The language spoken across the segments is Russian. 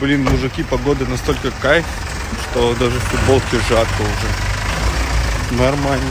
Блин, мужики, погода настолько кайф, что даже в футболке жарко уже. Нормально.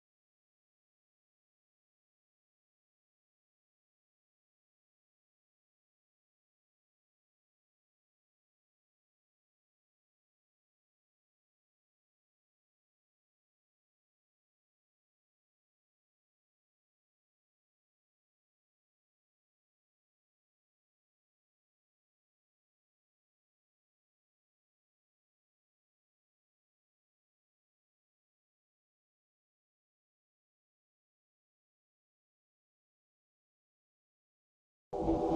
you